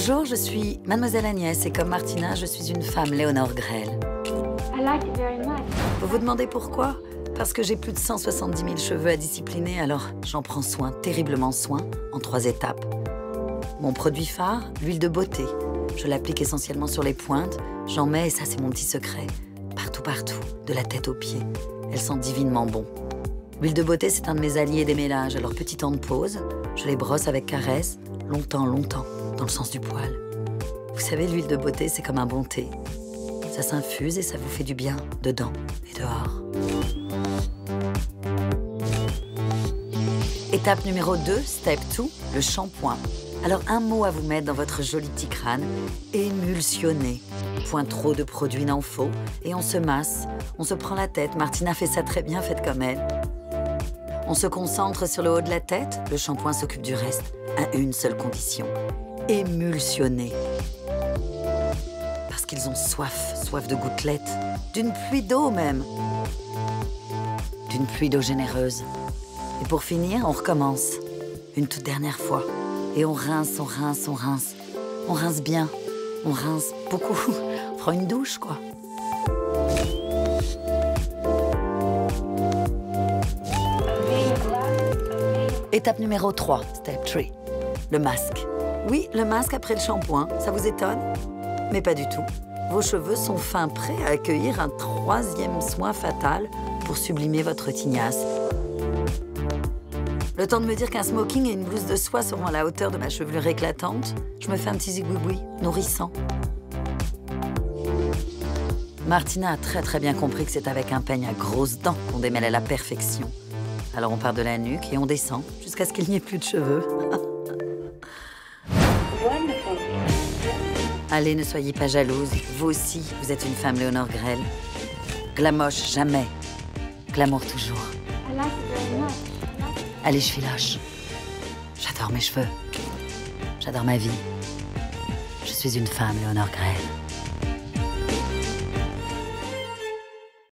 Bonjour, je suis Mademoiselle Agnès et comme Martina, je suis une femme, Léonore Grell. I like it very much. Vous vous demandez pourquoi? Parce que j'ai plus de 170 000 cheveux à discipliner, alors j'en prends soin, terriblement soin, en trois étapes. Mon produit phare, l'huile de beauté. Je l'applique essentiellement sur les pointes, j'en mets, et ça c'est mon petit secret, partout, partout, de la tête aux pieds. Elle sent divinement bon. L'huile de beauté, c'est un de mes alliés des mélages, alors petit temps de pause, je les brosse avec caresse, longtemps, longtemps, dans le sens du poil. Vous savez, l'huile de beauté, c'est comme un bon thé. Ça s'infuse et ça vous fait du bien, dedans et dehors. Étape numéro 2, step 2, le shampoing. Alors un mot à vous mettre dans votre joli petit crâne, émulsionner. Point trop de produits n'en faut et on se masse, on se prend la tête. Martina fait ça très bien, faites comme elle. On se concentre sur le haut de la tête, le shampoing s'occupe du reste, à une seule condition, émulsionner. Parce qu'ils ont soif, soif de gouttelettes, d'une pluie d'eau même. D'une pluie d'eau généreuse. Et pour finir, on recommence. Une toute dernière fois. Et on rince, on rince, on rince. On rince bien. On rince beaucoup. On prend une douche, quoi. Étape numéro 3, step 3. Le masque. Oui, le masque après le shampoing, ça vous étonne? Mais pas du tout. Vos cheveux sont fins prêts à accueillir un troisième soin fatal pour sublimer votre tignasse. Le temps de me dire qu'un smoking et une blouse de soie seront à la hauteur de ma chevelure éclatante, je me fais un petit zigouiboui, nourrissant. Martina a très très bien compris que c'est avec un peigne à grosses dents qu'on démêle à la perfection. Alors on part de la nuque et on descend jusqu'à ce qu'il n'y ait plus de cheveux. Allez, ne soyez pas jalouse. Vous aussi, vous êtes une femme Léonore Grell. Glamoche, jamais. Glamour, toujours. Allez, je filoche. J'adore mes cheveux. J'adore ma vie. Je suis une femme Léonore Grell.